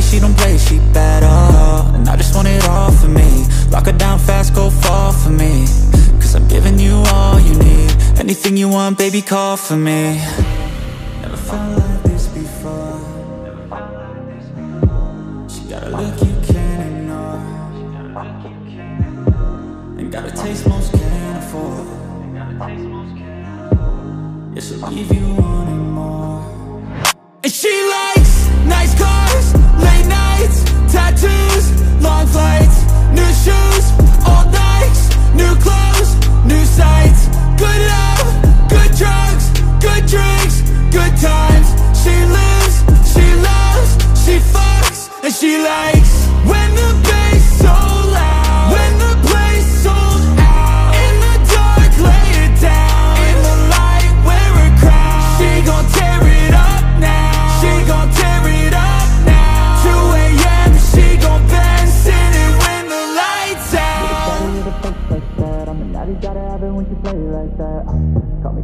Shawty, she don't play, she bad all And I just want it all for me. Lock her down fast, go fall for me. Cause I'm giving you all you need. Anything you want, baby, call for me. Never felt like this before. She got a look you can't ignore. And got a taste most can't afford. Yeah, she'll leave you wanting more. And she like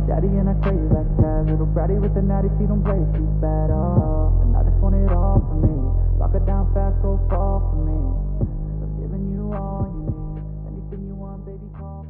daddy and I crave like that. Little bratty with the natty, she don't play, she bad, uh And I just want it all for me Lock it down fast, go fall for me. I'm giving you all you need. Anything you want, baby, call